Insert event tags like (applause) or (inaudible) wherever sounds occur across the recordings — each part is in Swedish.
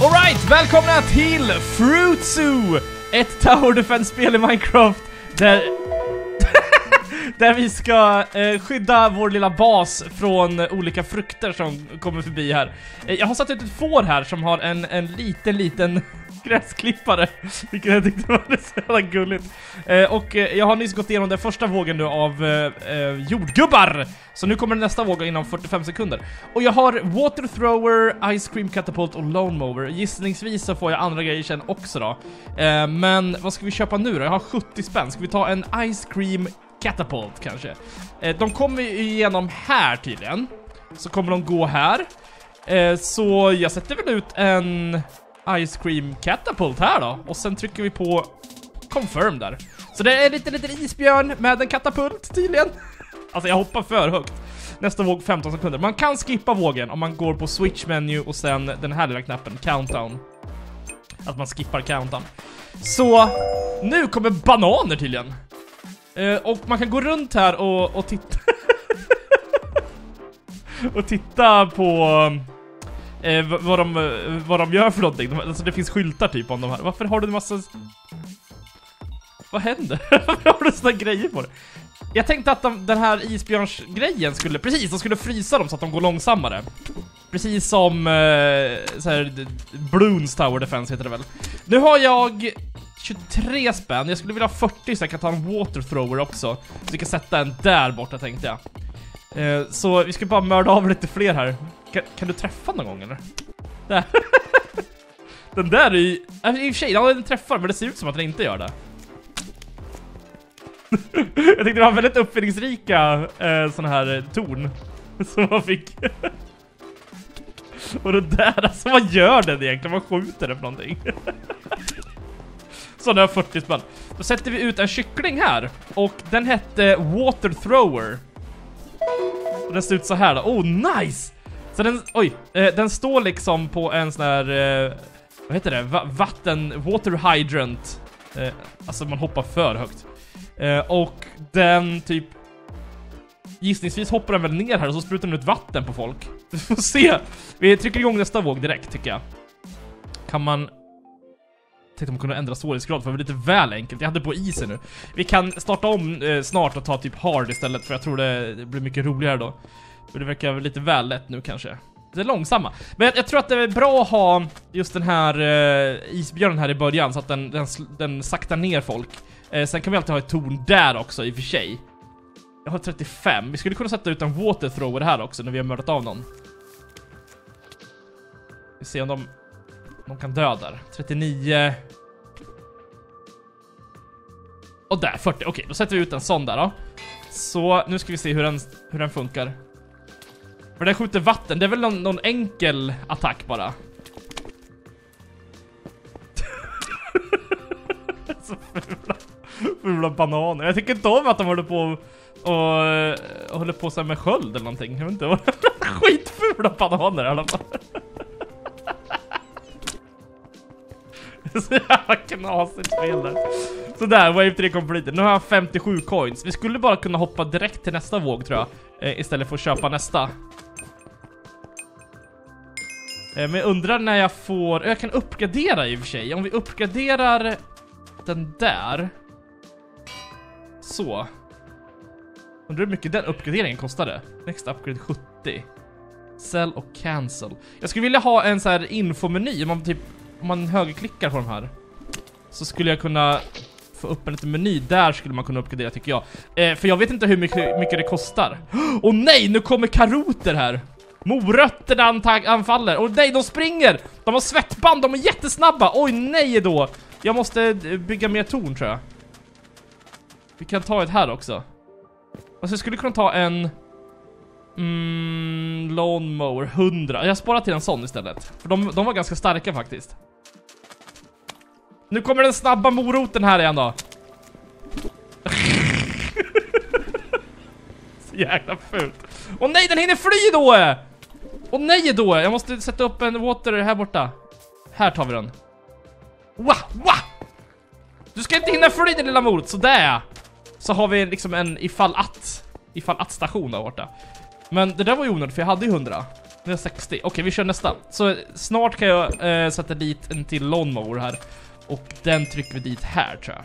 Alright, välkomna till Fruit Zoo! Ett Tower Defense-spel i Minecraft där... (laughs) där vi ska eh, skydda vår lilla bas från olika frukter som kommer förbi här. Eh, jag har satt ut ett får här som har en, en liten, liten gräsklippare, vilket jag tyckte var så jävla gulligt. Eh, och eh, jag har nyss gått igenom den första vågen nu av eh, eh, jordgubbar, så nu kommer nästa våg inom 45 sekunder. Och jag har Water Thrower, Ice Cream Catapult och Lone Mower. Gissningsvis så får jag andra grejer sen också då. Eh, men vad ska vi köpa nu då? Jag har 70 spänn. Ska vi ta en Ice Cream Catapult kanske? Eh, de kommer ju igenom här tydligen. Så kommer de gå här. Eh, så jag sätter väl ut en Ice Cream Catapult här då. Och sen trycker vi på Confirm där. Så det är en liten, liten isbjörn med en katapult tydligen. (laughs) Alltså jag hoppar för högt. Nästa våg 15 sekunder. Man kan skippa vågen om man går på switch menu och sen den här lilla knappen, countdown. Att man skippar countdown. Så nu kommer bananer tydligen. Eh, och man kan gå runt här och, och titta. (laughs) och titta på eh, vad, de, eh, vad de gör för någonting. De, alltså det finns skyltar typ om de här. Varför har du en massa... Vad händer? (laughs) Varför har du såna grejer på det? Jag tänkte att de, den här isbjörnsgrejen skulle, precis, de skulle frysa dem så att de går långsammare. Precis som eh, så här, Bloons Tower Defense heter det väl. Nu har jag 23 spänn, jag skulle vilja ha 40 så jag kan ta en water thrower också. Så vi kan sätta en där borta tänkte jag. Eh, så vi ska bara mörda av lite fler här. Kan, kan du träffa någon gång eller? Där. (laughs) den där är ju... Äh, I och för sig, ja, den träffar men det ser ut som att den inte gör det. (laughs) jag tyckte det var väldigt uppfinningsrika eh, sådana här eh, torn (laughs) som man fick. Och det där, alltså vad gör den egentligen? Vad skjuter den för någonting? Så nu har 40 spänn. Då sätter vi ut en kyckling här. Och den hette Water Thrower. Och den ser ut så här då. Oh, nice! Så den, oj, eh, den står liksom på en sån här, eh, vad heter det? Va vatten, water hydrant. Eh, alltså man hoppar för högt. Eh, och den typ Gissningsvis hoppar den väl ner här och så sprutar den ut vatten på folk. (laughs) Vi får se. Vi trycker igång nästa våg direkt tycker jag. Kan man... Tänkte man kunde ändra svårighetsgrad för det var lite väl enkelt. Jag hade på isen nu. Vi kan starta om eh, snart och ta typ hard istället för jag tror det, blir mycket roligare då. För det verkar lite väl lätt nu kanske. Det är långsamma. Men jag, jag tror att det är bra att ha just den här eh, isbjörnen här i början så att den, den, den saktar ner folk. Eh, sen kan vi alltid ha ett torn där också i och för sig. Jag har 35. Vi skulle kunna sätta ut en water thrower här också när vi har mördat av någon. Vi ser om de, de kan dö där. 39. Och där, 40. Okej, då sätter vi ut en sån där då. Så nu ska vi se hur den, hur den funkar. För den skjuter vatten, det är väl någon, någon enkel attack bara. (laughs) Så fula, fula bananer. Jag tycker inte om att de håller på och, och håller på sig med sköld eller någonting. Jag vet inte vad. (laughs) Skitfula bananer i alla fall. (laughs) knasigt spel där. Sådär, Wave 3 completed. Nu har jag 57 coins. Vi skulle bara kunna hoppa direkt till nästa våg tror jag. Eh, istället för att köpa nästa. Eh, men jag undrar när jag får... Jag kan uppgradera i och för sig. Om vi uppgraderar den där. Så. Undrar hur mycket den uppgraderingen kostade? Next upgrade 70. Sell och cancel. Jag skulle vilja ha en så här infomeny. Om man typ... Om man högerklickar på de här. Så skulle jag kunna få upp en liten meny. Där skulle man kunna uppgradera tycker jag. Eh, för jag vet inte hur mycket, mycket det kostar. (gasps) Och nej, nu kommer karoter här! Morötterna antag anfaller. Och nej, de springer! De har svettband, de är jättesnabba! Oj, nej då! Jag måste eh, bygga mer torn tror jag. Vi kan ta ett här också. Alltså jag skulle kunna ta en... Mm, lawnmower 100. Jag sparar till en sån istället. För de, de var ganska starka faktiskt. Nu kommer den snabba moroten här igen då. (laughs) Så jäkla fult. Åh nej, den hinner fly då! Åh nej då! Jag måste sätta upp en water här borta. Här tar vi den. Wah, wah! Du ska inte hinna fly din lilla morot, sådär ja. Så har vi liksom en ifall att, ifall att station där borta. Men det där var ju onödigt för jag hade ju 100. Nu är 60. Okej, vi kör nästa. Så snart kan jag eh, sätta dit en till lawnmower här. Och den trycker vi dit här tror jag.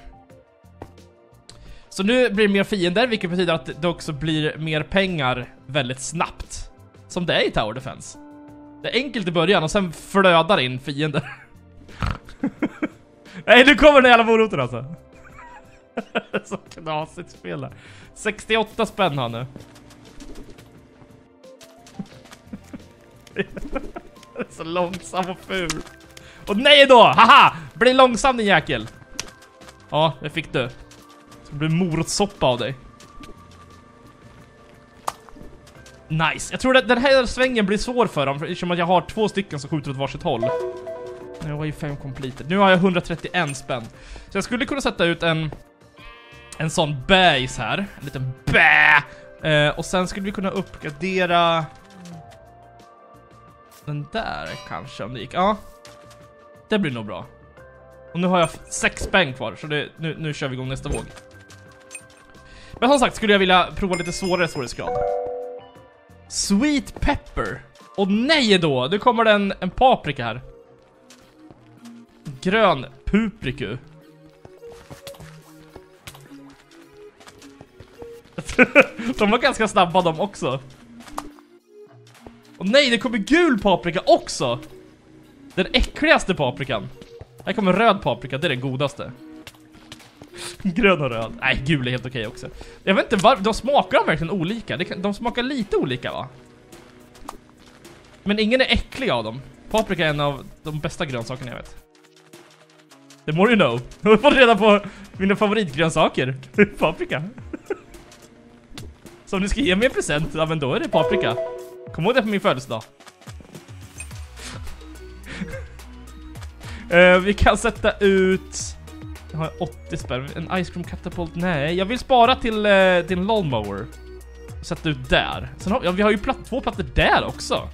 Så nu blir det mer fiender, vilket betyder att det också blir mer pengar väldigt snabbt. Som det är i Tower Defense. Det är enkelt i början och sen flödar in fiender. (laughs) Nej, nu kommer den jävla moroten alltså. (laughs) Så knasigt spel där. 68 spänn har han nu. (laughs) Så långsam och ful. Och nej då! Haha! Bli långsam din jäkel! Ja, det fick du. Det blir morotssoppa av dig. Nice. Jag tror att den här svängen blir svår för dem, eftersom att jag har två stycken som skjuter åt varsitt håll. Nu har ju fem completed. Nu har jag 131 spänn. Så jag skulle kunna sätta ut en... En sån bäis här. En liten bä! Eh, och sen skulle vi kunna uppgradera... Den där kanske, om det gick. Ja. Det blir nog bra. Och nu har jag sex spänn kvar, så det, nu, nu kör vi igång nästa våg. Men som sagt skulle jag vilja prova lite svårare svårighetsgrad. Sweet pepper. Och nej då, nu kommer det en, en paprika här. Grön pupriku. (laughs) de var ganska snabba de också. Och nej, det kommer gul paprika också! Den äckligaste paprikan. Här kommer röd paprika, det är den godaste. (laughs) Grön och röd. Nej, gul är helt okej också. Jag vet inte varför, de smakar de verkligen olika? De smakar lite olika va? Men ingen är äcklig av dem. Paprika är en av de bästa grönsakerna jag vet. The more you know. (laughs) Du har fått reda på mina favoritgrönsaker. (laughs) paprika. Så om du ska ge mig en present, ja men då är det paprika. Kom ihåg det på min födelsedag. uh, (laughs) vi kan sätta ut... Jag har 80 spänn. En Ice Cream Catapult? Nej, jag vill spara till, uh, din lawnmower. Sätta ut där. Sen har, ja, vi har ju platt, två plattor där också.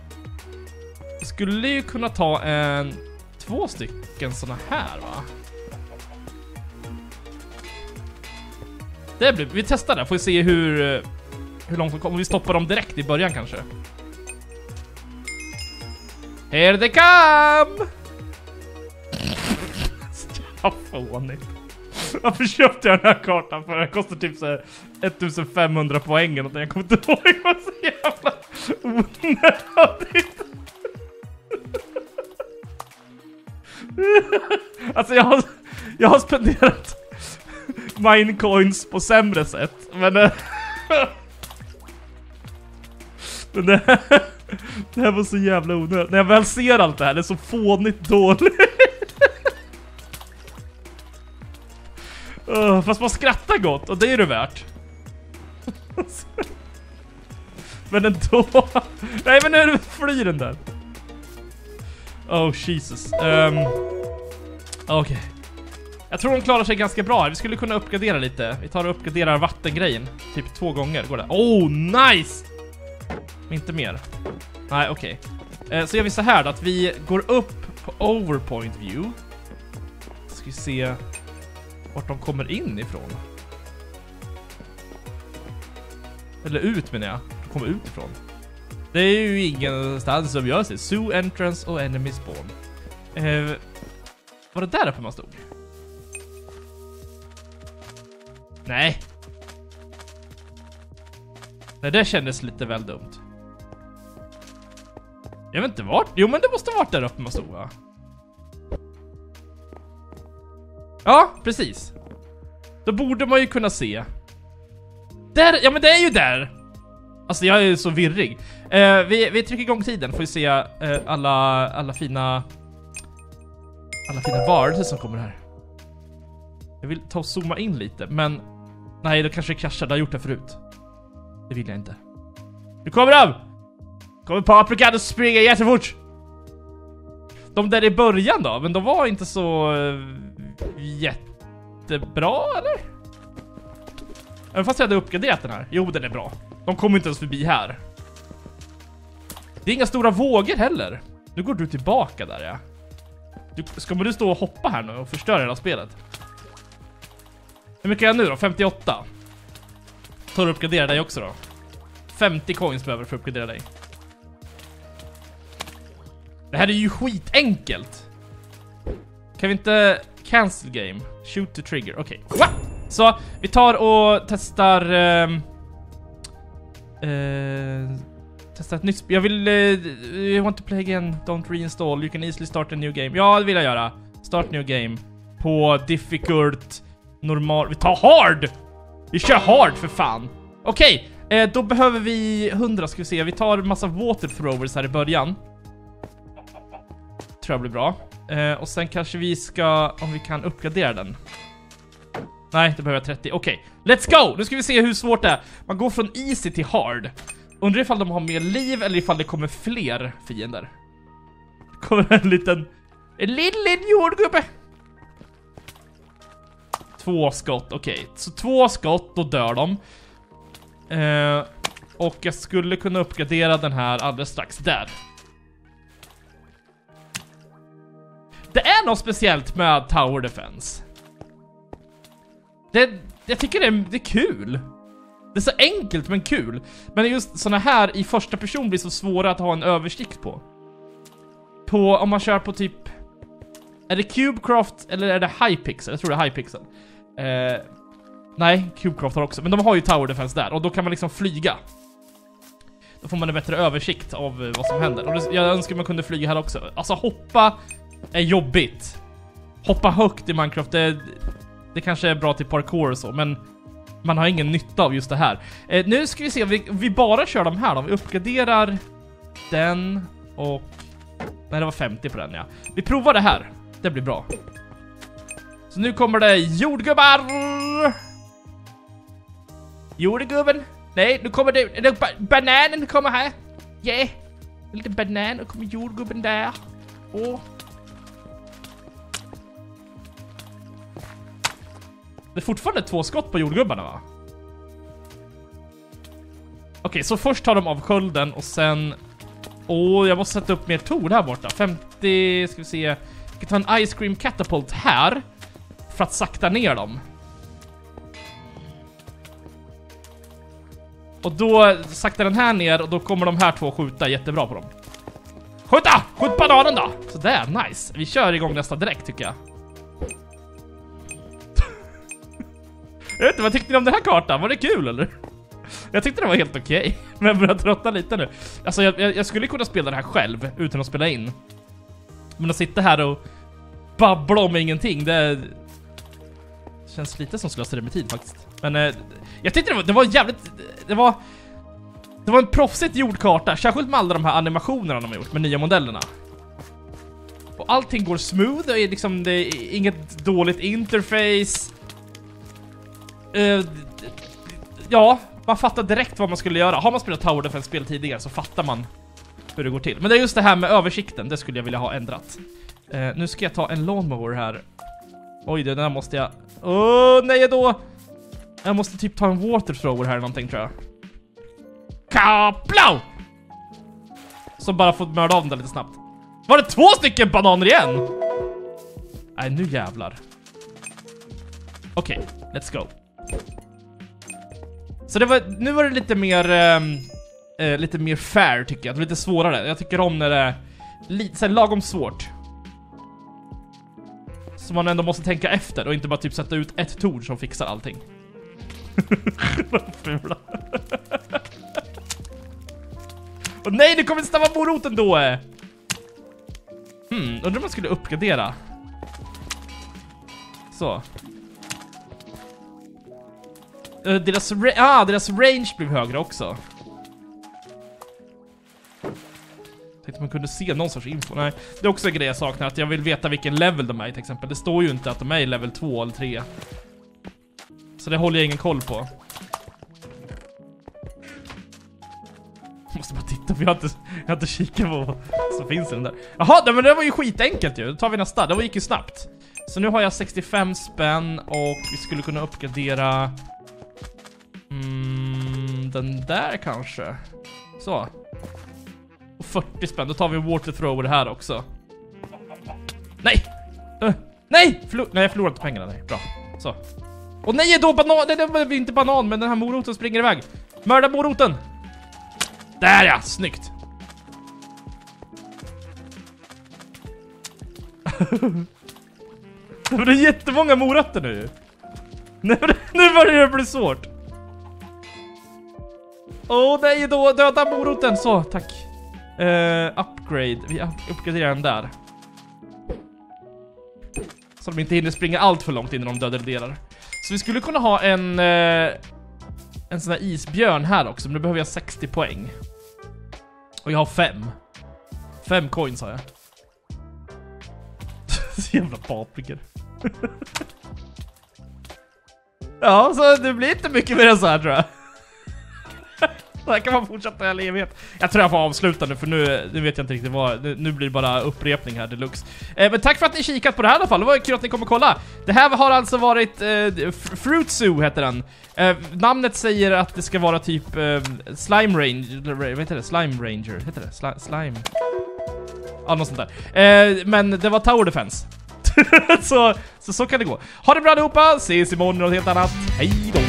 Vi skulle ju kunna ta en... Två stycken såna här va? Det blir, vi testar det, får vi se hur, eh, hur långt de kommer. Vi stoppar dem direkt i början kanske. Here they come! (laughs) Jävla fånigt. Varför köpte jag den här kartan för? Den kostar typ så 1500 poäng eller Jag kommer inte ihåg vad så jävla onödigt. Alltså jag har, jag har spenderat minecoins på sämre sätt, men... Men det (laughs) det här var så jävla onödigt. När jag väl ser allt det här, det är så fånigt dåligt. (laughs) Uh, fast man skrattar gott, och det är det värt. (laughs) men ändå. Nej men nu flyr den där. Oh Jesus. Um, Okej. Okay. Jag tror de klarar sig ganska bra här. Vi skulle kunna uppgradera lite. Vi tar och uppgraderar vattengrejen. Typ två gånger går det. Oh, nice! Inte mer. Nej, okej. Okay. Eh, så gör vi så här då, att vi går upp på overpoint view. Ska vi se vart de kommer in ifrån. Eller ut menar jag. De kommer ut ifrån. Det är ju ingenstans som gör sig. Zoo entrance och enemy spawn. Eh, var det där uppe man stod? Nej. Nej, det kändes lite väl dumt. Jag vet inte vart. Jo, men det måste varit där uppe man stod va? Ja, precis. Då borde man ju kunna se. Där, ja men det är ju där! Alltså jag är så virrig. Eh, vi, vi trycker igång tiden, får vi se eh, alla, alla fina... Alla fina varelser som kommer här. Jag vill ta och zooma in lite, men... Nej, då kanske det kraschar, det har gjort det förut. Det vill jag inte. Nu kommer de! Kommer paprika att springa jättefort! De där i början då, men de var inte så... Uh, jättebra, eller? Även fast jag hade uppgraderat den här. Jo, den är bra. De kommer inte ens förbi här. Det är inga stora vågor heller. Nu går du tillbaka där ja. Du, ska du stå och hoppa här nu och förstöra hela spelet? Hur mycket är jag nu då? 58? Tar du uppgradera dig också då? 50 coins behöver för att uppgradera dig. Det här är ju skitenkelt. Kan vi inte cancel game? Shoot to trigger, okej. Okay. Så, vi tar och testar... Um, uh, testar ett nytt spel. Jag vill... Uh, you want to play again, don't reinstall, you can easily start a new game. Ja, det vill jag göra. Start new game. På difficult, normal... Vi tar hard! Vi kör hard för fan! Okej, okay, eh, då behöver vi 100 ska vi se. Vi tar massa water throwers här i början. Tror jag blir bra. Eh, och sen kanske vi ska, om vi kan uppgradera den. Nej, det behöver jag 30. Okej, okay. let's go! Nu ska vi se hur svårt det är. Man går från easy till hard. Undrar ifall de har mer liv eller ifall det kommer fler fiender. Det kommer en liten... En liten, liten jordgubbe! Två skott, okej. Okay. Så två skott, då dör de. Eh, och jag skulle kunna uppgradera den här alldeles strax. Där. Det är något speciellt med Tower Defense. Det, jag tycker det är, det är kul. Det är så enkelt men kul. Men just såna här i första person blir så svåra att ha en översikt på. På, om man kör på typ... Är det Cubecraft eller är det Hypixel? Jag tror det är Hypixel. Eh, nej, Cubecraft har också, men de har ju Tower Defense där och då kan man liksom flyga. Då får man en bättre översikt av eh, vad som händer. Och det, jag önskar man kunde flyga här också. Alltså hoppa är jobbigt. Hoppa högt i Minecraft, det, det kanske är bra till parkour och så, men man har ingen nytta av just det här. Eh, nu ska vi se, vi, vi bara kör de här då. Vi uppgraderar den och... Nej, det var 50 på den ja. Vi provar det här. Det blir bra. Så nu kommer det jordgubbar! Jordgubben. Nej, nu kommer det... det bananen kommer här. Yeah. En liten banan och kommer jordgubben där. Åh. Det är fortfarande två skott på jordgubbarna va? Okej, okay, så först tar de av skölden och sen... Åh, oh, jag måste sätta upp mer torn här borta. 50, ska vi se. Jag kan ta en Ice Cream Catapult här. För att sakta ner dem. Och då saktar den här ner och då kommer de här två skjuta jättebra på dem. Skjuta! Skjut bananen då! Sådär, nice. Vi kör igång nästa direkt tycker jag. Jag vet inte, vad tyckte ni om den här kartan? Var det kul eller? Jag tyckte det var helt okej, okay, men jag börjar trötta lite nu. Alltså jag, jag, jag, skulle kunna spela det här själv utan att spela in. Men att sitta här och babbla om ingenting, det, Känns lite som slöseri med tid faktiskt. Men eh, jag tyckte det var, det var jävligt... Det var... Det var en proffsigt gjord karta, särskilt med alla de här animationerna de har gjort med nya modellerna. Och allting går smooth, det är liksom, det är inget dåligt interface. Uh, ja, man fattar direkt vad man skulle göra. Har man spelat Tower Defense-spel tidigare så fattar man hur det går till. Men det är just det här med översikten, det skulle jag vilja ha ändrat. Uh, nu ska jag ta en lawnmower här. Oj, den här måste jag Åh, oh, nej då! Jag måste typ ta en water thrower här eller någonting tror jag. Kaplau! Som bara får mörda av den där lite snabbt. Var det två stycken bananer igen? Nej, nu jävlar. Okej, okay, let's go. Så det var, nu var det lite mer, ehm, eh, lite mer fair tycker jag. Lite svårare. Jag tycker om när det är lite, så lagom svårt. Så man ändå måste tänka efter och inte bara typ sätta ut ett torn som fixar allting. (laughs) Fula. (laughs) Och nej, du kommer inte moroten då! Hmm, undrar om man skulle uppgradera. Så. Uh, deras, ah, deras range blev högre också. Tänkte man kunde se någon sorts info. Nej, det är också en grej jag saknar, att jag vill veta vilken level de är i till exempel. Det står ju inte att de är i level 2 eller 3. Så det håller jag ingen koll på. Måste bara titta för jag har inte, jag har inte kikat på vad som finns i den där. Jaha, men det var ju skitenkelt ju. Då tar vi nästa. Det gick ju snabbt. Så nu har jag 65 spänn och vi skulle kunna uppgradera... Mm, den där kanske. Så. Och 40 spänn, då tar vi en water thrower här också. Nej! Uh, nej! Förlor nej, jag förlorade inte pengarna. Nej, bra. Så. Och nej, då banan! Det var inte banan, men den här moroten springer iväg. Mörda moroten! Där ja, snyggt! (laughs) Det är jättemånga morötter nu. Nu, nu börjar det bli svårt. Åh oh, nej då, döda moroten. Så, tack. Uh, upgrade, vi uppgraderar den där. Så de inte hinner springa allt för långt innan de dödar delar. Så vi skulle kunna ha en... Uh, en sån här isbjörn här också, men då behöver jag 60 poäng. Och jag har 5. 5 coins har jag. (laughs) så jävla paprikor. (laughs) ja, så det blir inte mycket mer än så här tror jag. (laughs) Så här kan man fortsätta i all evighet. Jag tror jag får avsluta nu för nu, nu vet jag inte riktigt vad, nu blir det bara upprepning här deluxe. Eh, men tack för att ni kikat på det här i alla fall, det var kul att ni kom och kolla. Det här har alltså varit eh, Fruit Zoo heter den. Eh, namnet säger att det ska vara typ eh, Slime Ranger, vad heter det? Slime Ranger, heter det? Sli slime? Ja, något sånt där. Eh, men det var Tower Defense. (laughs) så, så så kan det gå. Ha det bra allihopa, ses imorgon och något helt annat. Hej då!